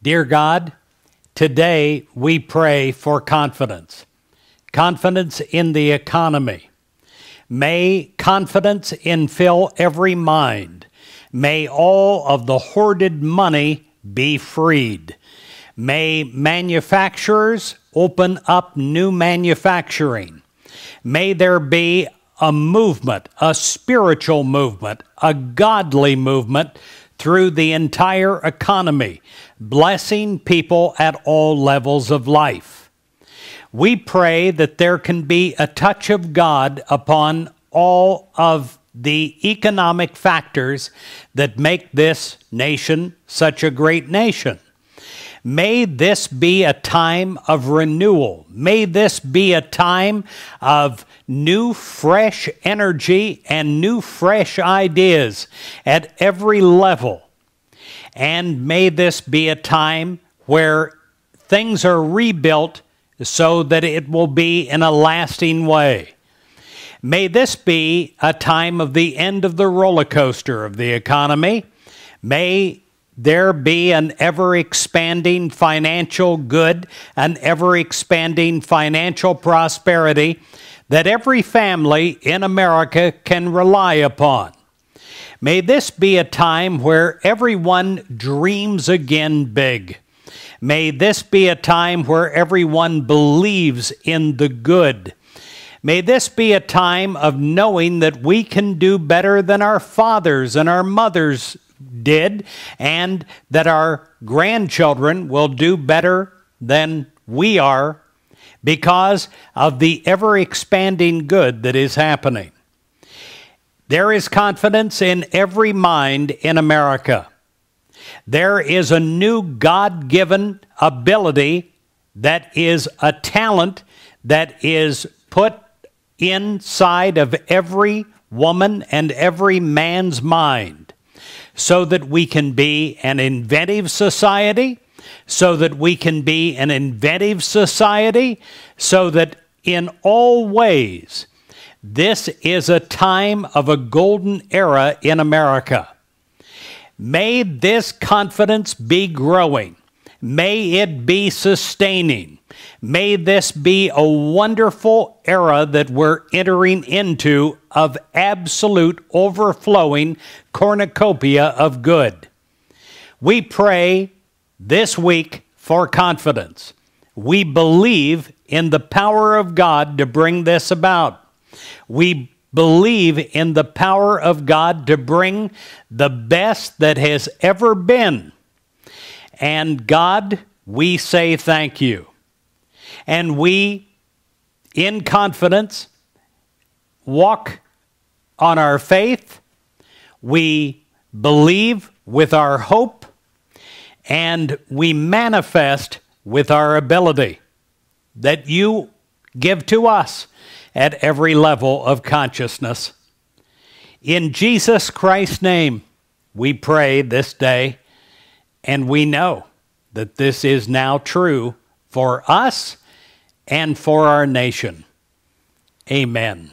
Dear God, today we pray for confidence. Confidence in the economy. May confidence infill every mind. May all of the hoarded money be freed. May manufacturers open up new manufacturing. May there be a movement, a spiritual movement, a godly movement through the entire economy, blessing people at all levels of life. We pray that there can be a touch of God upon all of the economic factors that make this nation such a great nation. May this be a time of renewal. May this be a time of new, fresh energy and new, fresh ideas at every level. And may this be a time where things are rebuilt so that it will be in a lasting way. May this be a time of the end of the roller coaster of the economy. May there be an ever expanding financial good, an ever expanding financial prosperity that every family in America can rely upon. May this be a time where everyone dreams again big. May this be a time where everyone believes in the good. May this be a time of knowing that we can do better than our fathers and our mothers did, and that our grandchildren will do better than we are because of the ever expanding good that is happening. There is confidence in every mind in America. There is a new God given ability that is a talent that is put inside of every woman and every man's mind so that we can be an inventive society, so that we can be an inventive society, so that in all ways, this is a time of a golden era in America. May this confidence be growing. May it be sustaining. May this be a wonderful era that we're entering into of absolute overflowing cornucopia of good. We pray this week for confidence. We believe in the power of God to bring this about. We believe in the power of God to bring the best that has ever been and God, we say thank you. And we, in confidence, walk on our faith. We believe with our hope. And we manifest with our ability that you give to us at every level of consciousness. In Jesus Christ's name, we pray this day. And we know that this is now true for us and for our nation. Amen.